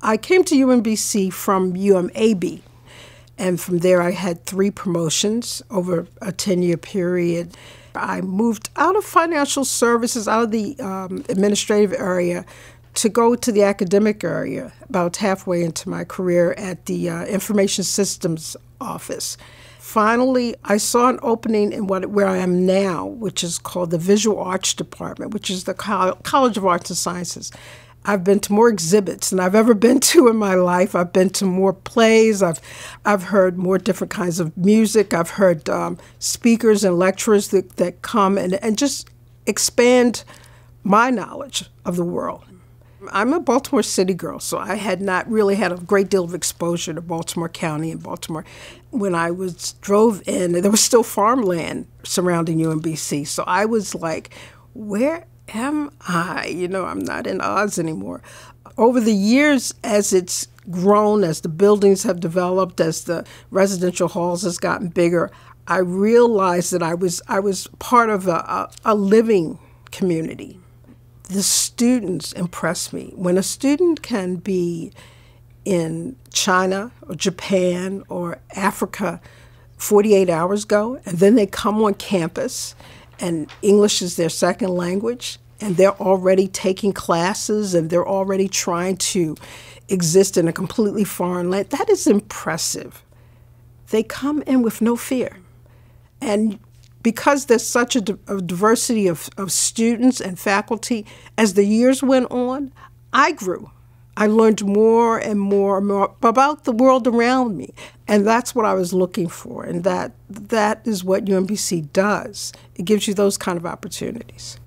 I came to UMBC from UMAB, and from there I had three promotions over a 10 year period. I moved out of financial services, out of the um, administrative area, to go to the academic area about halfway into my career at the uh, Information Systems Office. Finally, I saw an opening in what where I am now, which is called the Visual Arts Department, which is the College of Arts and Sciences. I've been to more exhibits than I've ever been to in my life. I've been to more plays. I've, I've heard more different kinds of music. I've heard um, speakers and lecturers that, that come and, and just expand my knowledge of the world. I'm a Baltimore City girl, so I had not really had a great deal of exposure to Baltimore County and Baltimore. When I was drove in, there was still farmland surrounding UMBC, so I was like, where am I? You know, I'm not in Oz anymore. Over the years, as it's grown, as the buildings have developed, as the residential halls has gotten bigger, I realized that I was I was part of a, a, a living community. The students impress me. When a student can be in China or Japan or Africa 48 hours ago, and then they come on campus and English is their second language, and they're already taking classes and they're already trying to exist in a completely foreign land. That is impressive. They come in with no fear. And because there's such a, a diversity of, of students and faculty, as the years went on, I grew. I learned more and more and more about the world around me. And that's what I was looking for. And that that is what UMBC does. It gives you those kind of opportunities.